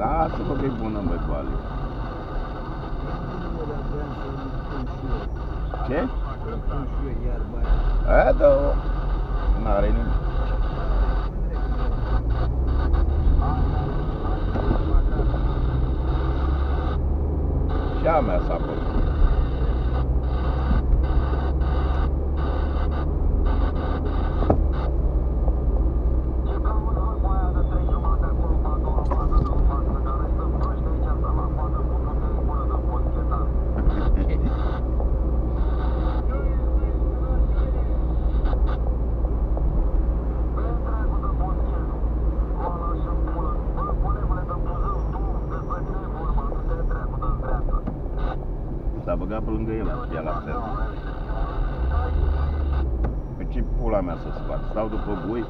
Lasă-mă că e bună, măi, Vali. Ce? Aia da, n-are nimic. Și a mea s-a făcut. S-a băgat pe lângă el, ea la fel. Pe ce pula mea să fac? Stau după voi?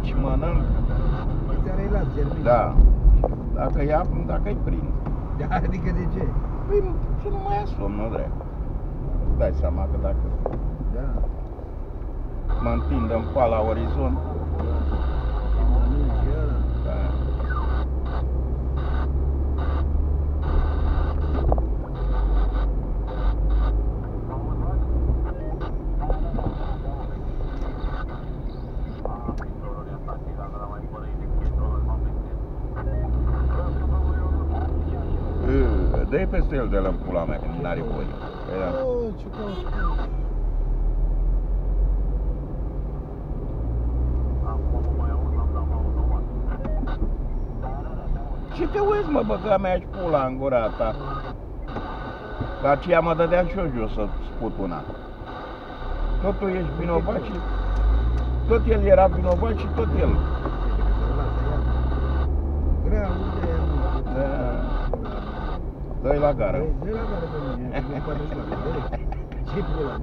Două țuici, mănânc. Da. Dacă ia, dacă-i prind. Adică de ce? Păi să nu mai ia somn, nu drept. Dai seama că dacă Da. mă întind în pala orizont, Și mănânci ăla. da. Eh, Dă-i peste el de la pula mea, când n-are voie. Păi da. Oh, ce cauți? Ce te uiți, mă, băga mea și pula în gura ta? Că aceea mă dădea și eu jos să sput una. Tot tu ești vinovat și... Tot el era vinovat și tot el. Grea, unde e? mă? Da. Dă-i la gară. Băi, dă la gară pe mine, nu poate școală, direct. Ce pula